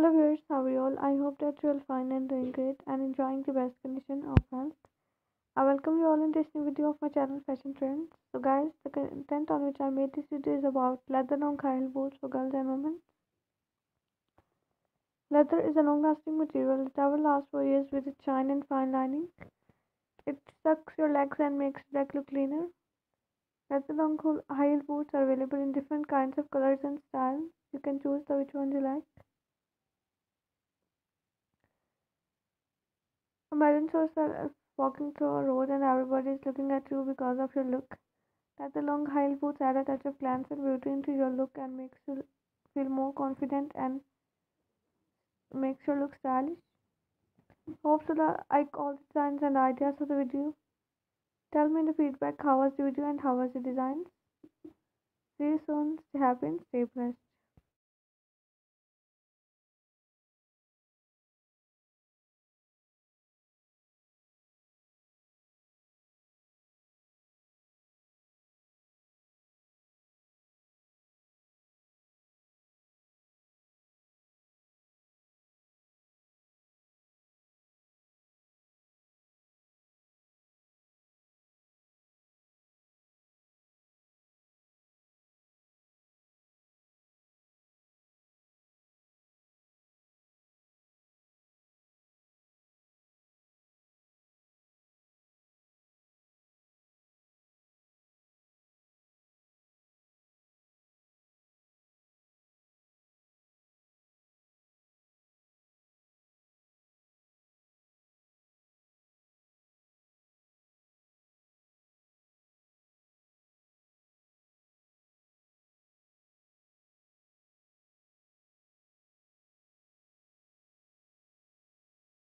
Hello viewers, how are you all? I hope that you're all fine and doing great and enjoying the best condition of health. I welcome you all in this new video of my channel Fashion Trends. So guys, the content on which I made this video is about leather long high heel boots for girls and women. Leather is a long-lasting material that will last for years with its shine and fine lining. It sucks your legs and makes your leg look cleaner. Leather long high heel boots are available in different kinds of colors and styles. You can choose the which one you like. Imagine yourself walking through a road and everybody is looking at you because of your look. That the long high boots add a touch of glance and beauty into your look and makes you feel more confident and makes you look stylish. Hope so like all the designs and ideas of the video. Tell me in the feedback how was the video and how was the designs. See you soon. Stay happy and stay blessed.